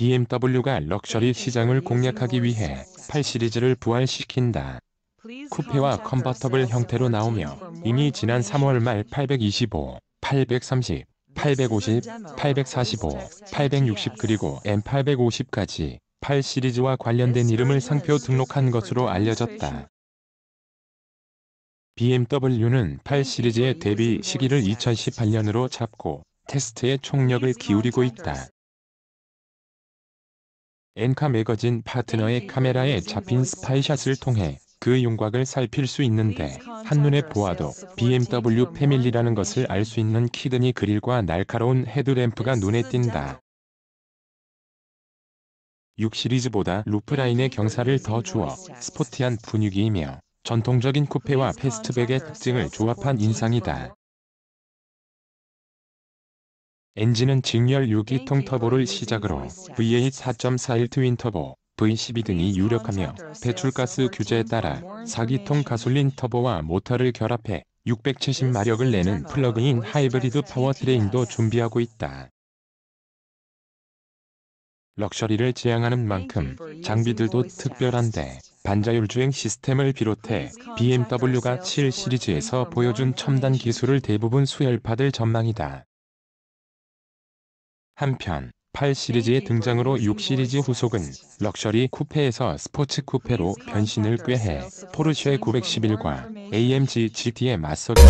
BMW가 럭셔리 시장을 공략하기 위해 8 시리즈를 부활시킨다. 쿠페와 컨버터블 형태로 나오며 이미 지난 3월 말 825, 830, 850, 845, 860 그리고 M850까지 8 시리즈와 관련된 이름을 상표 등록한 것으로 알려졌다. BMW는 8 시리즈의 데뷔 시기를 2018년으로 잡고 테스트에 총력을 기울이고 있다. 엔카 매거진 파트너의 카메라에 잡힌 spy shot을 통해 그 윤곽을 살필 수 있는데 한눈에 보아도 BMW 패밀리라는 것을 알 수 있는 kidney grille과 날카로운 헤드램프가 눈에 띈다. 6 시리즈보다 roofline의 경사를 더 주어 스포티한 분위기이며 전통적인 쿠페와 fastback의 특징을 조합한 인상이다. 엔진은 직렬 6기통 터보를 시작으로 V8 4.4l twin turbo, V12 등이 유력하며 배출가스 규제에 따라 4기통 가솔린 터보와 모터를 결합해 670마력을 내는 플러그인 하이브리드 powertrain도 준비하고 있다. 럭셔리를 지향하는 만큼 장비들도 특별한데 반자율 주행 시스템을 비롯해 BMW가 7 시리즈에서 보여준 첨단 기술을 대부분 수혈받을 전망이다. 한편 8 시리즈의 등장으로 6 시리즈 후속은 럭셔리 쿠페에서 스포츠 쿠페로 변신을 꾀해 포르쉐 911과 AMG GT에 맞서게